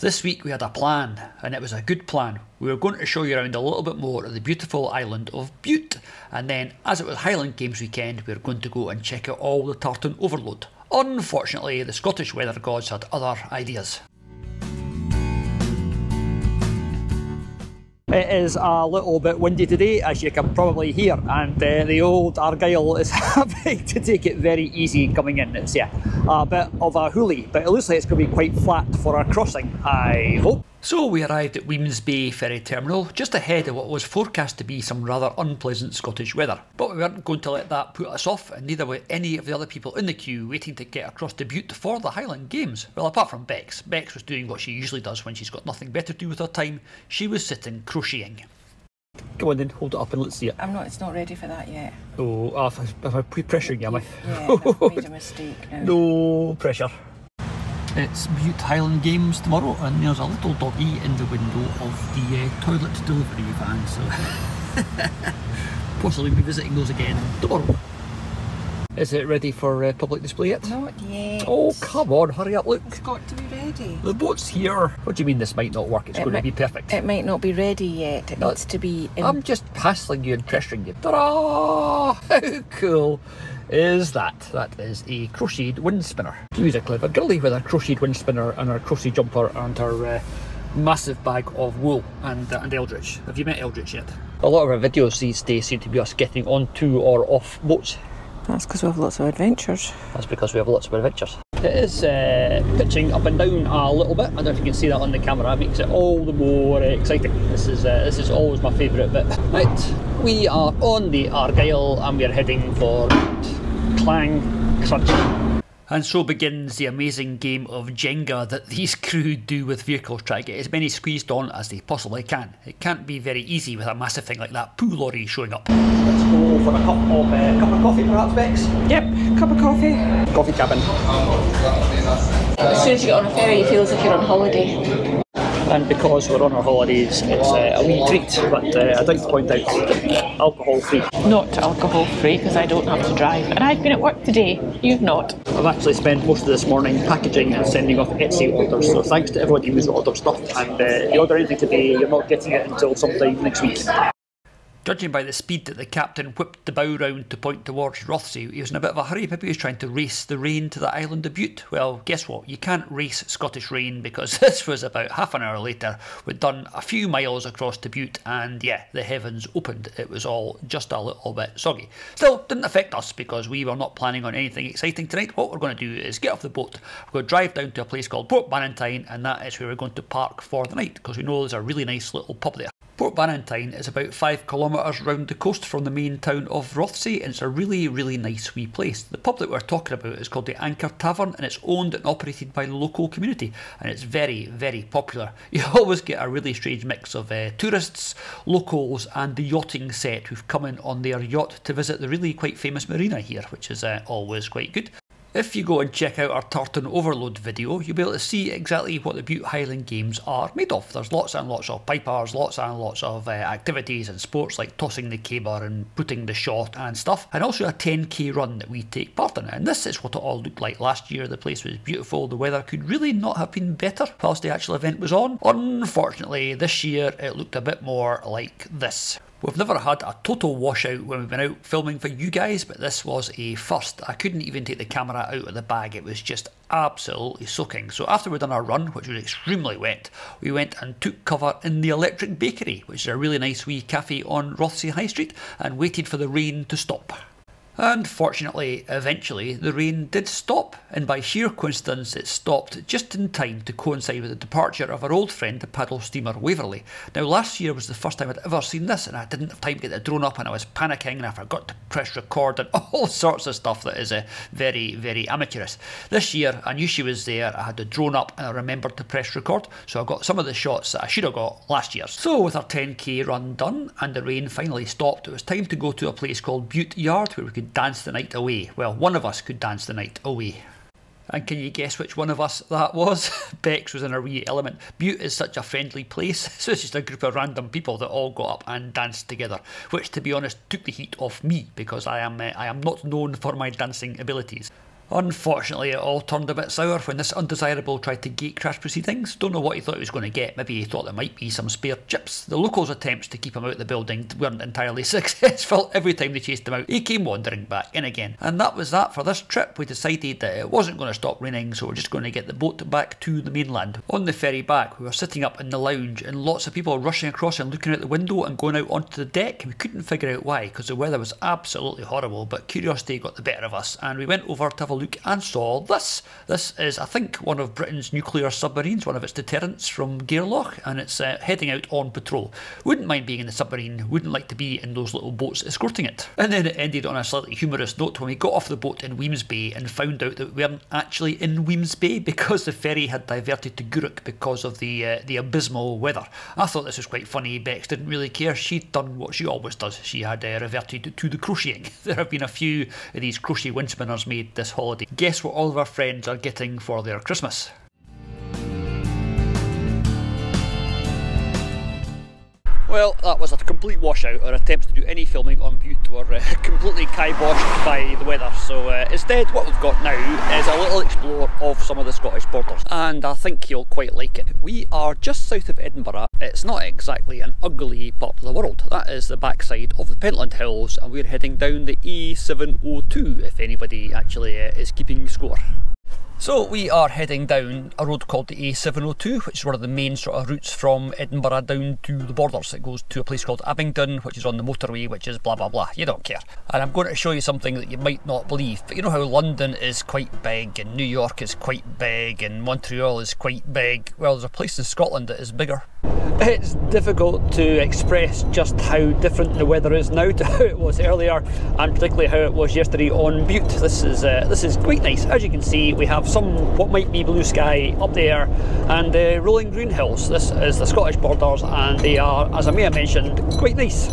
This week we had a plan, and it was a good plan. We were going to show you around a little bit more of the beautiful island of Bute, and then, as it was Highland Games weekend, we were going to go and check out all the tartan overload. Unfortunately, the Scottish weather gods had other ideas. It is a little bit windy today, as you can probably hear, and uh, the old Argyle is having to take it very easy coming in. It's yeah, a bit of a hoolie, but it looks like it's going to be quite flat for our crossing, I hope. So we arrived at Wemyss Bay Ferry Terminal just ahead of what was forecast to be some rather unpleasant Scottish weather. But we weren't going to let that put us off, and neither were any of the other people in the queue waiting to get across to Bute for the Highland Games. Well, apart from Bex. Bex was doing what she usually does when she's got nothing better to do with her time. She was sitting crocheting. Go on then, hold it up and let's see it. I'm not. It's not ready for that yet. Oh, I, if I'm pre-pressuring you, am I? Yeah, I've made a mistake now. No pressure. It's Bute Highland Games tomorrow, and there's a little doggy in the window of the uh, toilet delivery van, so possibly be visiting those again tomorrow. Is it ready for uh, public display yet? Not yet. Oh, come on, hurry up, look. It's got to be ready. The boat's here. What do you mean this might not work? It's It going to be perfect. It might not be ready yet. It No, needs to be in. I'm just hassling you and pressuring you. Ta-da! How cool is that? That is a crocheted wind spinner. She's a clever girlie with a crocheted wind spinner and her crochet jumper and her uh, massive bag of wool and, uh, and Eldritch. Have you met Eldritch yet? A lot of our videos these days seem to be us getting onto or off boats. That's because we have lots of adventures. That's because we have lots of adventures. It is uh, pitching up and down a little bit. I don't know if you can see that on the camera. It makes it all the more uh, exciting. This is uh, this is always my favourite bit. Right, we are on the Argyle and we are heading for Clang Crunch. And so begins the amazing game of Jenga that these crew do with vehicles, try to get as many squeezed on as they possibly can. It can't be very easy with a massive thing like that poo lorry showing up. Let's go for a cup of, uh, cup of coffee perhaps, Bex? Yep, cup of coffee. Coffee cabin. As soon as you get on a ferry, you feel as if you're on holiday. And because we're on our holidays, it's uh, a wee treat, but uh, I'd like to point out alcohol free. not alcohol free because I don't have to drive. And I've been at work today. You've not. I've actually spent most of this morning packaging and sending off Etsy orders, so thanks to everybody who's ordered stuff. And uh, if you order anything today, you're not getting it until sometime next week. Judging by the speed that the captain whipped the bow round to point towards Rothesay, he was in a bit of a hurry. Maybe he was trying to race the rain to the island of Bute. Well, guess what? You can't race Scottish rain because this was about half an hour later. We'd done a few miles across to Bute, and yeah, the heavens opened. It was all just a little bit soggy. Still, didn't affect us because we were not planning on anything exciting tonight. What we're going to do is get off the boat. We're going to drive down to a place called Port Bannatyne, and that is where we're going to park for the night because we know there's a really nice little pub there. Port Bannatyne is about five kilometres round the coast from the main town of Rothesay, and it's a really, really nice wee place. The pub that we're talking about is called the Anchor Tavern, and it's owned and operated by the local community, and it's very, very popular. You always get a really strange mix of uh, tourists, locals, and the yachting set who've come in on their yacht to visit the really quite famous marina here, which is uh, always quite good. If you go and check out our Tartan Overload video, you'll be able to see exactly what the Bute Highland Games are made of. There's lots and lots of pipers, lots and lots of uh, activities and sports like tossing the caber and putting the shot and stuff, and also a 10k run that we take part in. And this is what it all looked like last year. The place was beautiful, the weather could really not have been better whilst the actual event was on. Unfortunately, this year it looked a bit more like this. We've never had a total washout when we've been out filming for you guys, but this was a first. I couldn't even take the camera out of the bag, it was just absolutely soaking. So after we'd done our run, which was extremely wet, we went and took cover in the Electric Bakery, which is a really nice wee cafe on Rothesay High Street, and waited for the rain to stop. And fortunately, eventually, the rain did stop, and by sheer coincidence, it stopped just in time to coincide with the departure of our old friend, the paddle steamer Waverley. Now, last year was the first time I'd ever seen this, and I didn't have time to get the drone up, and I was panicking, and I forgot to press record, and all sorts of stuff that is uh, very, very amateurish. This year, I knew she was there, I had the drone up, and I remembered to press record, so I got some of the shots that I should have got last year. So, with our 10k run done, and the rain finally stopped, it was time to go to a place called Bute Yard, where we could dance the night away. Well, one of us could dance the night away. And can you guess which one of us that was? Bex was in a wee element. Bute is such a friendly place, so it's just a group of random people that all got up and danced together. Which, to be honest, took the heat off me because I am uh, I am not known for my dancing abilities. Unfortunately, it all turned a bit sour when this undesirable tried to gate crash proceedings. Don't know what he thought he was going to get. Maybe he thought there might be some spare chips. The locals' attempts to keep him out of the building weren't entirely successful. Every time they chased him out, he came wandering back in again. And that was that for this trip. We decided that it wasn't going to stop raining, so we're just going to get the boat back to the mainland. On the ferry back, we were sitting up in the lounge and lots of people rushing across and looking out the window and going out onto the deck. We couldn't figure out why because the weather was absolutely horrible, but curiosity got the better of us and we went over to have a look and saw this. This is, I think, one of Britain's nuclear submarines, one of its deterrents from Gareloch, and it's uh, heading out on patrol. Wouldn't mind being in the submarine, wouldn't like to be in those little boats escorting it. And then it ended on a slightly humorous note when we got off the boat in Wemyss Bay and found out that we weren't actually in Wemyss Bay because the ferry had diverted to Gourock because of the uh, the abysmal weather. I thought this was quite funny. Bex didn't really care. She'd done what she always does. She had uh, reverted to the crocheting. There have been a few of these crochet windspinners made this holiday. Guess what all of our friends are getting for their Christmas? Well, that was a complete washout. Our attempts to do any filming on Bute were uh, completely kiboshed by the weather. So uh, instead, what we've got now is a little explore of some of the Scottish borders, and I think you'll quite like it. We are just south of Edinburgh. It's not exactly an ugly part of the world. That is the backside of the Pentland Hills, and we're heading down the E702. If anybody actually uh, is keeping score. So we are heading down a road called the A702, which is one of the main sort of routes from Edinburgh down to the borders. It goes to a place called Abington, which is on the motorway, which is blah blah blah. You don't care. And I'm going to show you something that you might not believe. But you know how London is quite big, and New York is quite big, and Montreal is quite big. Well, there's a place in Scotland that is bigger. It's difficult to express just how different the weather is now to how it was earlier, and particularly how it was yesterday on Bute. This is uh, this is quite nice. As you can see, we have some what might be blue sky up there, and uh, rolling green hills. This is the Scottish borders, and they are, as I may have mentioned, quite nice.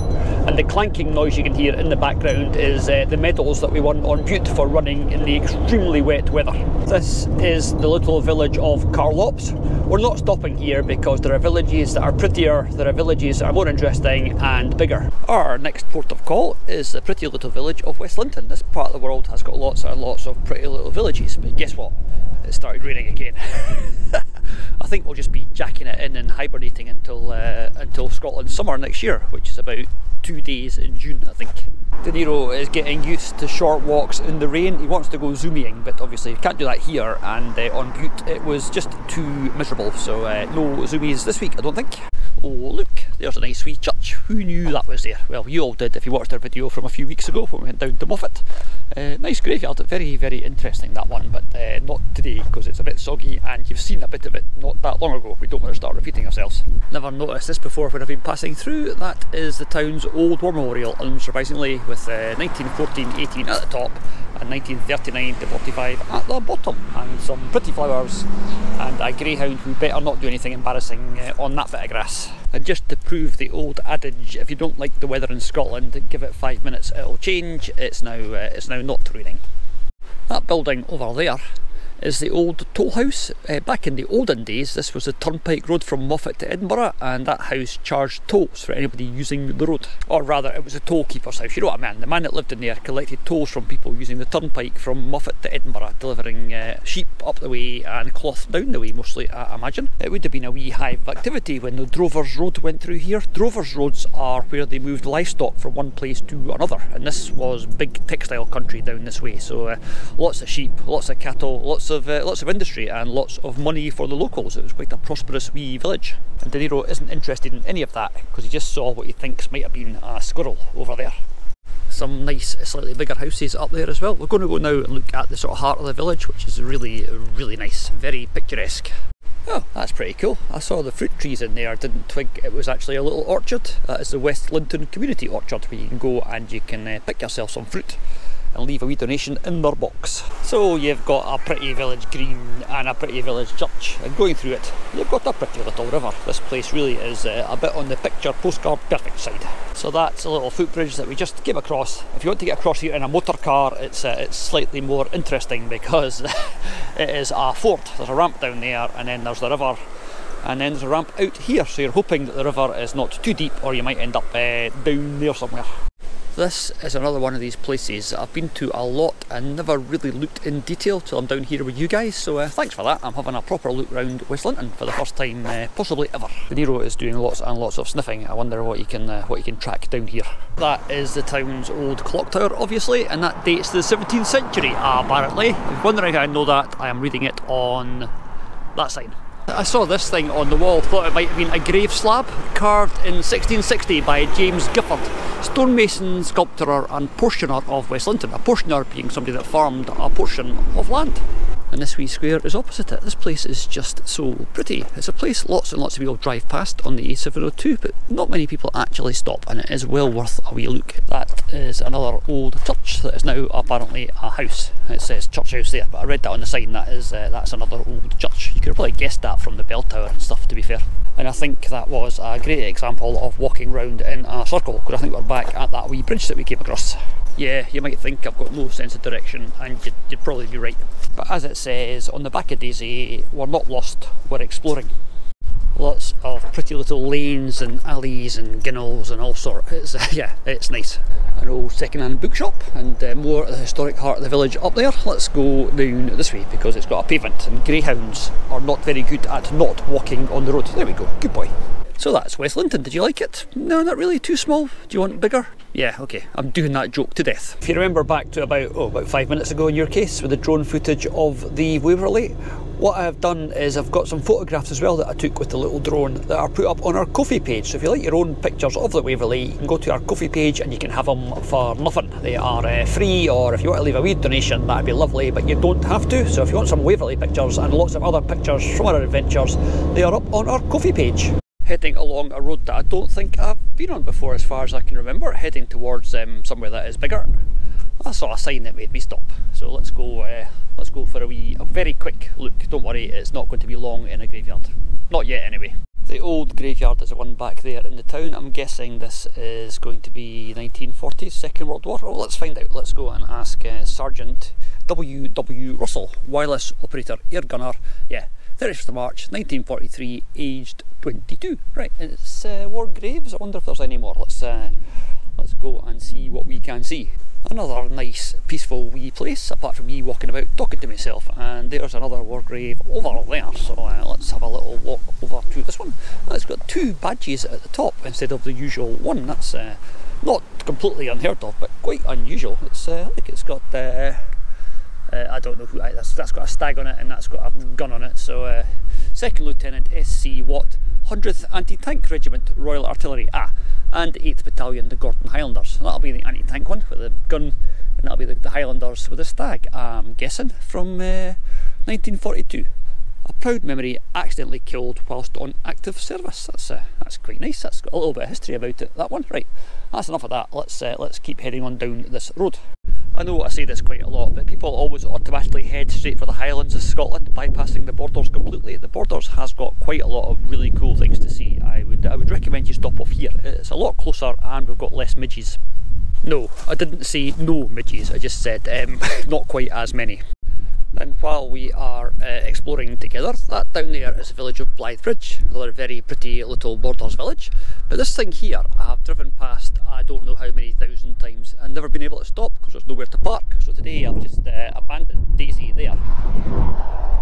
And the clanking noise you can hear in the background is uh, the medals that we won on Bute for running in the extremely wet weather. This is the little village of Carlops. We're not stopping here because there are villages that are prettier, there are villages that are more interesting and bigger. Our next port of call is the pretty little village of West Linton. This part of the world has got lots and lots of pretty little villages, but guess what? It started raining again. I think we'll just be jacking it in and hibernating until uh, until Scotland summer next year, which is about two days in June, I think. De Niro is getting used to short walks in the rain. He wants to go zooming, but obviously you can't do that here. And uh, on Bute, it was just too miserable. So uh, no zoomies this week, I don't think. Oh look, there's a nice wee church. Who knew that was there? Well, you all did if you watched our video from a few weeks ago when we went down to Moffat. Uh, nice graveyard, very, very interesting that one, but uh, not today because it's a bit soggy and you've seen a bit of it not that long ago. We don't want to start repeating ourselves. Never noticed this before when I've been passing through. That is the town's old war memorial, unsurprisingly, with uh, 1914-18 at the top and 1939 to 45 at the bottom and some pretty flowers and a greyhound who better not do anything embarrassing uh, on that bit of grass. And just to prove the old adage, if you don't like the weather in Scotland, give it five minutes, it'll change. It's now uh, it's now not raining. That building over there is the old toll house. Uh, back in the olden days, this was the turnpike road from Moffat to Edinburgh, and that house charged tolls for anybody using the road. Or rather, it was a toll keeper's house. You know what I mean? The man that lived in there collected tolls from people using the turnpike from Moffat to Edinburgh, delivering uh, sheep up the way and cloth down the way, mostly, I imagine. It would have been a wee hive of activity when the Drovers Road went through here. Drovers Roads are where they moved livestock from one place to another, and this was big textile country down this way, so uh, lots of sheep, lots of cattle, lots of uh, lots of industry and lots of money for the locals. It was quite a prosperous wee village. And De Niro isn't interested in any of that because he just saw what he thinks might have been a squirrel over there. Some nice, slightly bigger houses up there as well. We're going to go now and look at the sort of heart of the village, which is really, really nice, very picturesque. Oh, that's pretty cool. I saw the fruit trees in there, didn't twig it was actually a little orchard. That is the West Linton Community Orchard where you can go and you can uh, pick yourself some fruit and leave a wee donation in their box. So you've got a pretty village green and a pretty village church and going through it you've got a pretty little river. This place really is uh, a bit on the picture postcard perfect side. So that's a little footbridge that we just came across. If you want to get across here in a motor car it's, uh, it's slightly more interesting because it is a fort. There's a ramp down there and then there's the river and then there's a ramp out here so you're hoping that the river is not too deep or you might end up uh, down there somewhere. This is another one of these places I've been to a lot and never really looked in detail till I'm down here with you guys. So uh, thanks for that. I'm having a proper look around West Linton for the first time, uh, possibly ever. De Niro is doing lots and lots of sniffing. I wonder what you can uh, what you can track down here. That is the town's old clock tower, obviously, and that dates to the 17th century. Apparently, if you're wondering how I know that, I am reading it on that sign. I saw this thing on the wall, thought it might have been a grave slab carved in 1660 by James Gifford, stonemason, sculptor and portioner of West Linton, a portioner being somebody that farmed a portion of land and this wee square is opposite it. This place is just so pretty. It's a place lots and lots of people drive past on the A702 but not many people actually stop and it is well worth a wee look. That is another old church that is now apparently a house. It says church house there but I read that on the sign that is uh, that's another old church. You could have probably guessed that from the bell tower and stuff to be fair. And I think that was a great example of walking round in a circle because I think we're back at that wee bridge that we came across yeah, you might think I've got no sense of direction, and you'd, you'd, probably be right. But as it says on the back of Daisy, we're not lost, we're exploring. Lots of pretty little lanes and alleys and ginnels and all sorts. It's, uh, yeah, it's nice. An old second-hand bookshop and uh, more of the historic heart of the village up there. Let's go down this way because it's got a pavement and greyhounds are not very good at not walking on the road. There we go, good boy. So that's West Linton. Did you like it? No, not really. Too small. Do you want bigger? Yeah, okay. I'm doing that joke to death. If you remember back to about oh, about five minutes ago in your case with the drone footage of the Waverley, what I've done is I've got some photographs as well that I took with the little drone that are put up on our Ko-fi page. So if you like your own pictures of the Waverley, you can go to our Ko-fi page and you can have them for nothing. They are uh, free, or if you want to leave a wee donation, that'd be lovely. But you don't have to. So if you want some Waverley pictures and lots of other pictures from our adventures, they are up on our Ko-fi page heading along a road that I don't think I've been on before as far as I can remember, heading towards um, somewhere that is bigger. I saw a sign that made me stop, so let's go uh, let's go for a wee, a very quick look. Don't worry, it's not going to be long in a graveyard. Not yet anyway. The old graveyard is the one back there in the town. I'm guessing this is going to be 1940s, Second World War. Oh, let's find out. Let's go and ask uh, Sergeant W. W. Russell, wireless operator, air gunner. Yeah, 31st of March 1943, aged 22. Right, and it's uh, War Graves. I wonder if there's any more. Let's uh, let's go and see what we can see. Another nice, peaceful wee place, apart from me walking about talking to myself. And there's another war grave over there. So uh, let's have a little walk over to this one. It's got two badges at the top instead of the usual one. That's uh, not completely unheard of, but quite unusual. It's uh, like it's got uh, uh, I don't know who that's, that's got a stag on it and that's got a gun on it. So, uh, Second Lieutenant S.C. Watt, 100th Anti Tank Regiment Royal Artillery, ah, and 8th Battalion, the Gordon Highlanders. that'll be the anti tank one with the gun, and that'll be the, the Highlanders with the stag, I'm guessing, from uh, 1942. A proud memory accidentally killed whilst on active service. That's uh, that's quite nice. That's got a little bit of history about it. That one, right? That's enough of that. Let's uh, let's keep heading on down this road. I know I say this quite a lot, but people always automatically head straight for the Highlands of Scotland, bypassing the borders completely. The borders has got quite a lot of really cool things to see. I would I would recommend you stop off here. It's a lot closer and we've got less midges. No, I didn't say no midges, I just said um, not quite as many. And while we are uh, exploring together, that down there is the village of Blythebridge, another very pretty little borders village. But this thing here, I have driven past I don't know how many thousand times and never been able to stop because there's nowhere to park. So today I've just uh, abandoned Daisy there.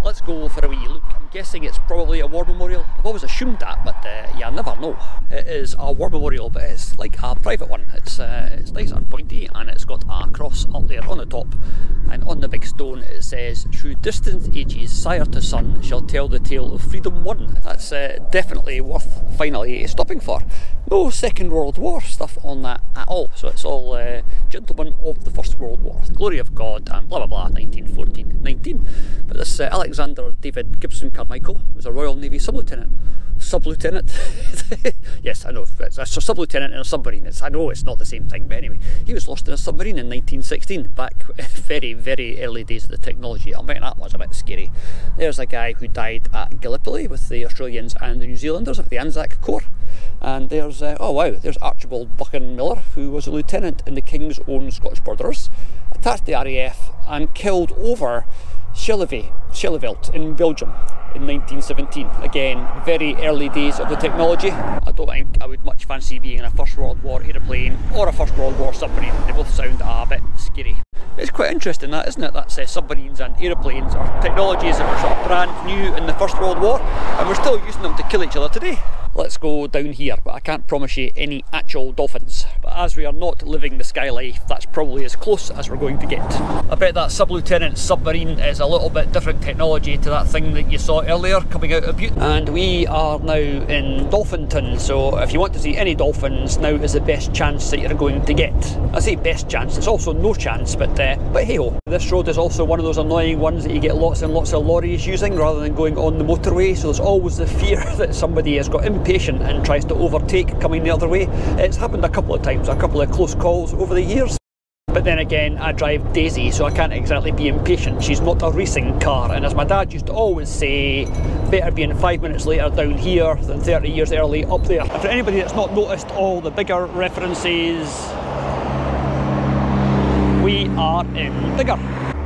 Let's go for a wee look. I'm guessing it's probably a war memorial. I've always assumed that, but uh, yeah, I never know. It is a war memorial, but it's like a private one. It's uh, it's nice and pointy, and it's got a cross up there on the top. And on the big stone it says, "Through distant ages, sire to son shall tell the tale of freedom won." That's uh, definitely worth finally stopping for. No Second World War stuff on that at all. So it's all uh, gentlemen of the First World War, glory of God, and blah blah blah. 1914, 19. But this uh, Alexander David Gibson Carmichael was a Royal Navy sub-lieutenant. Sub-lieutenant? yes, I know. It's a sub-lieutenant in a submarine. It's, I know it's not the same thing, but anyway, he was lost in a submarine in 1916, back very, very early days of the technology. I mean, that was a bit scary. There's a guy who died at Gallipoli with the Australians and the New Zealanders of the Anzac Corps. And there's, uh, oh wow, there's Archibald Buchan Miller, who was a lieutenant in the King's Own Scottish Borderers, attached to the RAF and killed over Schelleveld in Belgium in 1917. Again, very early days of the technology. I don't think I would much fancy being in a First World War aeroplane or a First World War submarine. They both sound a bit scary. It's quite interesting that, isn't it? That's uh, submarines and aeroplanes are technologies that were sort of brand new in the First World War and we're still using them to kill each other today. Let's go down here, but I can't promise you any actual dolphins. But as we are not living the sky life, that's probably as close as we're going to get. I bet that sub-lieutenant submarine is a little bit different technology to that thing that you saw earlier coming out of Bute. And we are now in Dolphinton, so if you want to see any dolphins, now is the best chance that you're going to get. I say best chance, it's also no chance, but uh, but hey ho. This road is also one of those annoying ones that you get lots and lots of lorries using rather than going on the motorway, so there's always the fear that somebody has got impatient and tries to overtake coming the other way. It's happened a couple of times, a couple of close calls over the years. But then again, I drive Daisy, so I can't exactly be impatient. She's not a racing car, and as my dad used to always say, better being five minutes later down here than 30 years early up there. And for anybody that's not noticed all the bigger references, we are in Biggar.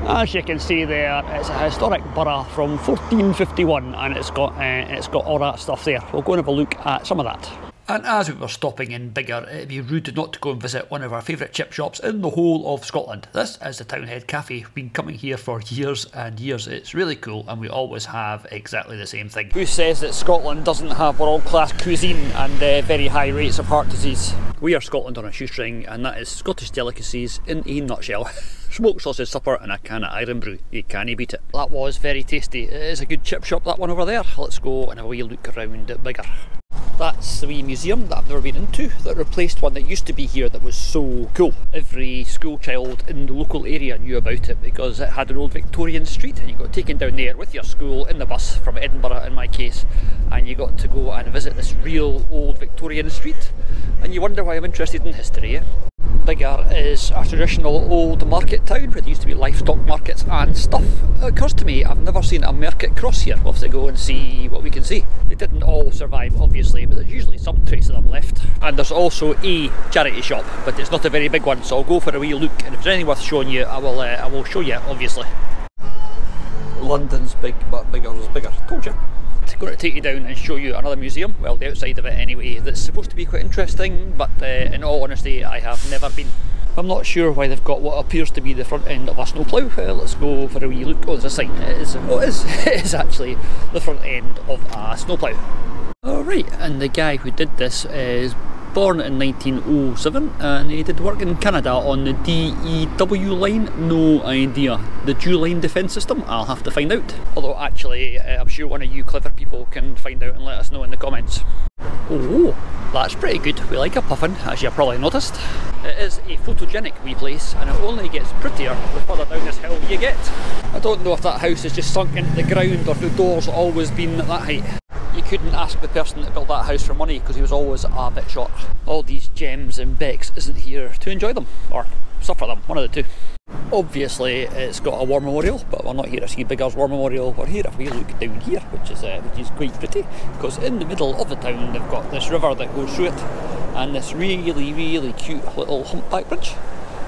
As you can see there, it's a historic borough from 1451 and it's got uh, it's got all that stuff there. We'll go and have a look at some of that. And as we were stopping in Biggar, it'd be rude not to go and visit one of our favourite chip shops in the whole of Scotland. This is the Townhead Cafe. We've been coming here for years and years. It's really cool and we always have exactly the same thing. Who says that Scotland doesn't have world class cuisine and uh, very high rates of heart disease? We are Scotland on a shoestring and that is Scottish delicacies in a nutshell. smoked sausage supper and a can of Irn-Bru. You can't beat it. That was very tasty. It is a good chip shop, that one over there. Let's go and have a wee look around it Biggar. That's the wee museum that I've never been into that replaced one that used to be here that was so cool. Every school child in the local area knew about it because it had an old Victorian street and you got taken down there with your school in the bus from Edinburgh in my case and you got to go and visit this real old Victorian street and you wonder why I'm interested in history. Eh? Biggar is a traditional old market town where there used to be livestock markets and stuff. It occurs to me I've never seen a market cross here. We'll have to go and see what we can see. They didn't all survive obviously but there's usually some trace of them left. And there's also a charity shop but it's not a very big one so I'll go for a wee look and if there's anything worth showing you I will, uh, I will show you obviously. London's big but Biggar's bigger. Told you going to take you down and show you another museum, well the outside of it anyway, that's supposed to be quite interesting but uh, in all honesty I have never been. I'm not sure why they've got what appears to be the front end of a snowplough. Uh, let's go for a wee look. Oh, there's a sign. It is, oh, it is, it is actually the front end of a snowplough. Alright, and the guy who did this is born in 1907 and he did work in Canada on the DEW line, no idea. The DEW Line defence system, I'll have to find out. Although actually, uh, I'm sure one of you clever people can find out and let us know in the comments. Oh, that's pretty good. We like a puffin, as you probably noticed. It is a photogenic wee place and it only gets prettier the further down this hill you get. I don't know if that house is just sunk into the ground or if the door's always been at that height couldn't ask the person that built that house for money because he was always a bit short. All these gems and Bex isn't here to enjoy them or suffer them, one of the two. Obviously it's got a war memorial, but we're not here to see Biggar's war memorial, we're here if we look down here, which is uh, which is quite pretty, because in the middle of the town they've got this river that goes through it, and this really, really cute little humpback bridge,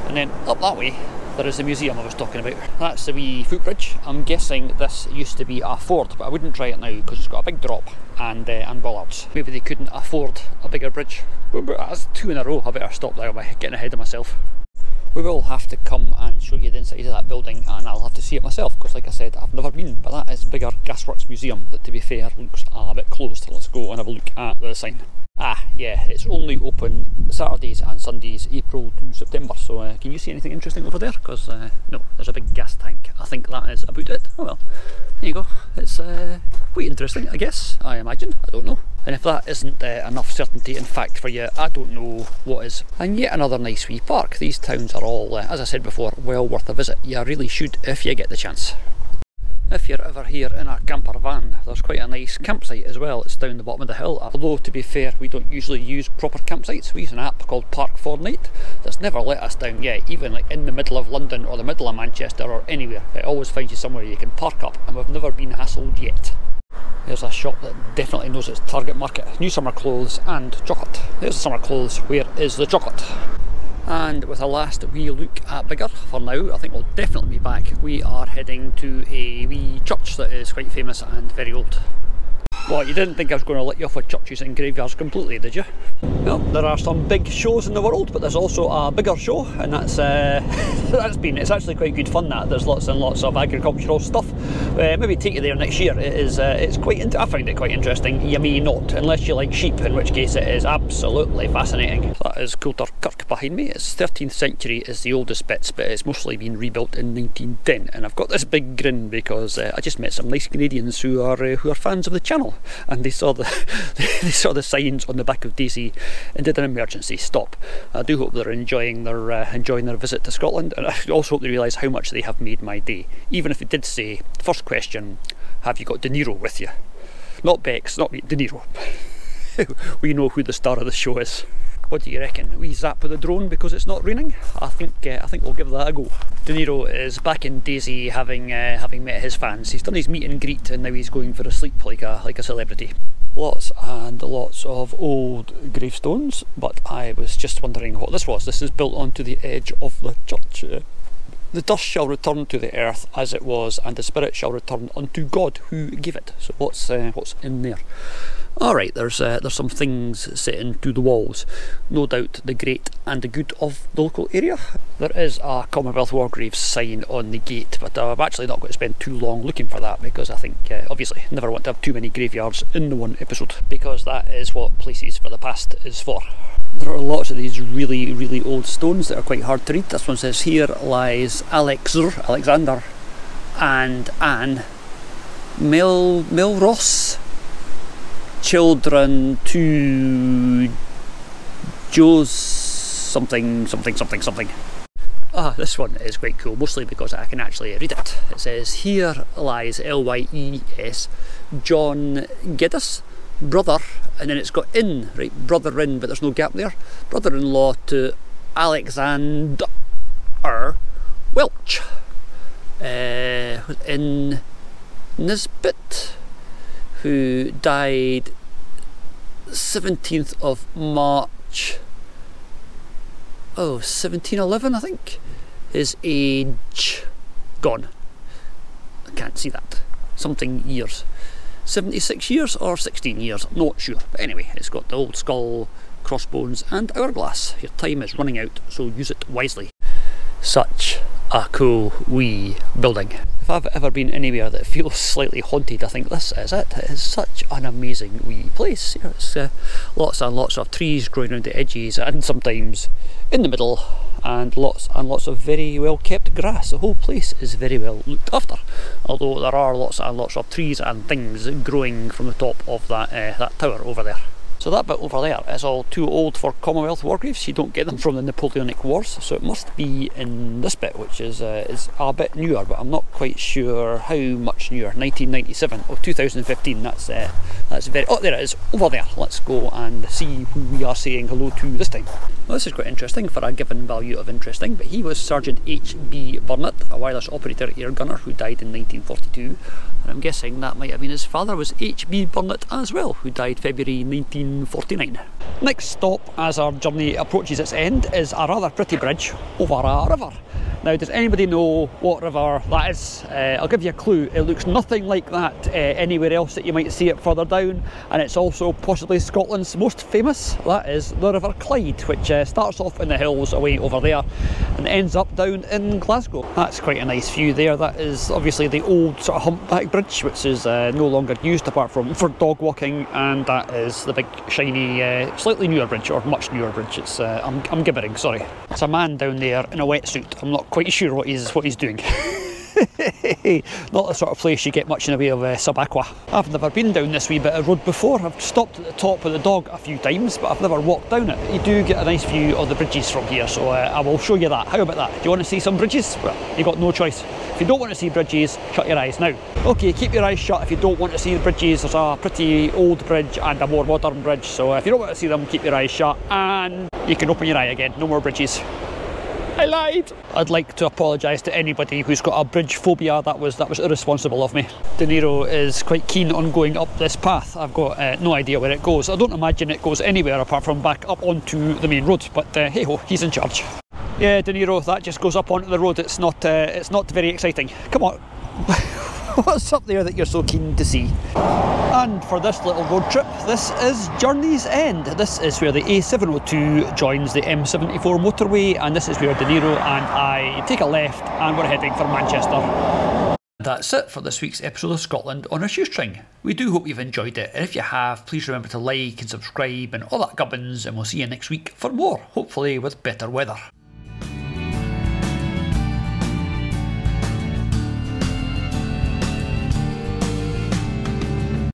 and then up that way there is the museum I was talking about. That's the wee footbridge. I'm guessing this used to be a ford, but I wouldn't try it now because it's got a big drop and uh, and bollards. Maybe they couldn't afford a bigger bridge. But, that's two in a row. I better stop there by getting ahead of myself. We will have to come and show you the inside of that building and I'll have to see it myself because like I said I've never been but that is Biggar Gasworks Museum that to be fair looks a bit closed. Let's go and have a look at the sign. Ah, yeah, it's only open Saturdays and Sundays, April to September. So, uh, can you see anything interesting over there? Because, uh, no, there's a big gas tank. I think that is about it. Oh well, you go. It's uh, quite interesting, I guess. I imagine. I don't know. And if that isn't uh, enough certainty in fact for you, I don't know what is. And yet another nice wee park. These towns are all, uh, as I said before, well worth a visit. You really should if you get the chance. If you're ever here in a camper van, there's quite a nice campsite as well. It's down the bottom of the hill. Although, to be fair, we don't usually use proper campsites. We use an app called park4night that's never let us down yet, even like in the middle of London or the middle of Manchester or anywhere. It always finds you somewhere you can park up, and we've never been hassled yet. There's a shop that definitely knows its target market. New summer clothes and chocolate. There's the summer clothes. Where is the chocolate? And with a last wee look at Biggar for now, I think we'll definitely be back. We are heading to a wee church that is quite famous and very old. Well, you didn't think I was going to let you off with churches and graveyards completely, did you? Well, there are some big shows in the world, but there's also a bigger show, and that's uh, that's been it's actually quite good fun. That there's lots and lots of agricultural stuff. Uh, maybe take you there next year. It is uh, it's quite I find it quite interesting. You may not, unless you like sheep, in which case it is absolutely fascinating. That is Coulter Kirk behind me. It's 13th century is the oldest bits, but it's mostly been rebuilt in 1910. And I've got this big grin because uh, I just met some nice Canadians who are uh, who are fans of the channel and they saw the they saw the signs on the back of Daisy and did an emergency stop. I do hope they're enjoying their uh, enjoying their visit to Scotland, and I also hope they realise how much they have made my day. Even if it did say, first question, have you got De Niro with you? Not Bex, not De Niro. we know who the star of the show is. What do you reckon? We zap with a drone because it's not raining? I think uh, I think we'll give that a go. De Niro is back in Daisy, having uh, having met his fans. He's done his meet and greet, and now he's going for a sleep like a like a celebrity. Lots and lots of old gravestones, but I was just wondering what this was. This is built onto the edge of the church. The dust shall return to the earth as it was, and the spirit shall return unto God who gave it. So what's uh, what's in there? All right, there's uh, there's some things set into the walls. No doubt the great and the good of the local area. There is a Commonwealth War Graves sign on the gate, but I'm actually not going to spend too long looking for that because I think, uh, obviously, never want to have too many graveyards in the one episode because that is what Places for the Past is for. There are lots of these really, really old stones that are quite hard to read. This one says, Here lies Alexer, Alexander, and Anne Mil Milros children to Joe's something, something, something, something. Ah, this one is quite cool, mostly because I can actually read it. It says, Here lies L Y E S, John Geddes, brother, and then it's got in, right, brother in, but there's no gap there, brother in law to Alexander Welch uh, in Nisbet who died 17th of March, oh, 1711, I think. His age gone. I can't see that. Something years. 76 years or 16 years, not sure. But anyway, it's got the old skull, crossbones, and hourglass. Your time is running out, so use it wisely. Such a cool wee building. If I've ever been anywhere that feels slightly haunted, I think this is it. It is such an amazing wee place. It's uh, lots and lots of trees growing around the edges and sometimes in the middle and lots and lots of very well kept grass. The whole place is very well looked after, although there are lots and lots of trees and things growing from the top of that, uh, that tower over there. So that bit over there is all too old for Commonwealth war graves. You don't get them from the Napoleonic Wars, so it must be in this bit, which is uh, is a bit newer, but I'm not quite sure how much newer. 1997 or 2015. That's uh, that's very. Oh, there it is over there. Let's go and see who we are saying hello to this time. Well, this is quite interesting for a given value of interesting. But he was Sergeant H. B. Burnett, a wireless operator air gunner who died in 1942. And I'm guessing that might have been his father was H.B. Burnett as well, who died February 1949. Next stop as our journey approaches its end is a rather pretty bridge over a river. Now, does anybody know what river that is? Uh, I'll give you a clue. It looks nothing like that uh, anywhere else that you might see it further down, and it's also possibly Scotland's most famous. That is the River Clyde, which uh, starts off in the hills away over there and ends up down in Glasgow. That's quite a nice view there. That is obviously the old sort of humpback bridge, which is uh, no longer used apart from for dog walking, and that is the big shiny, uh, slightly newer bridge, or much newer bridge. It's uh, I'm, I'm gibbering, sorry. It's a man down there in a wetsuit. I'm not quite sure what he's what he's doing. Not the sort of place you get much in the way of uh, sub aqua. I've never been down this wee bit of road before. I've stopped at the top with the dog a few times, but I've never walked down it. You do get a nice view of the bridges from here, so uh, I will show you that. How about that? Do you want to see some bridges? Well, you got no choice. If you don't want to see bridges, shut your eyes now. Okay, keep your eyes shut if you don't want to see the bridges. There's a pretty old bridge and a more modern bridge, so if you don't want to see them, keep your eyes shut and you can open your eye again. No more bridges. I lied. I'd like to apologise to anybody who's got a bridge phobia. That was that was irresponsible of me. De Niro is quite keen on going up this path. I've got uh, no idea where it goes. I don't imagine it goes anywhere apart from back up onto the main road. But uh, hey ho, he's in charge. Yeah, De Niro, that just goes up onto the road. It's not. Uh, it's not very exciting. Come on. What's up there that you're so keen to see? And for this little road trip, this is Journey's End. This is where the A702 joins the M74 motorway, and this is where De Niro and I take a left and we're heading for Manchester. That's it for this week's episode of Scotland on a Shoestring. We do hope you've enjoyed it, and if you have, please remember to like and subscribe and all that gubbins, and we'll see you next week for more, hopefully with better weather.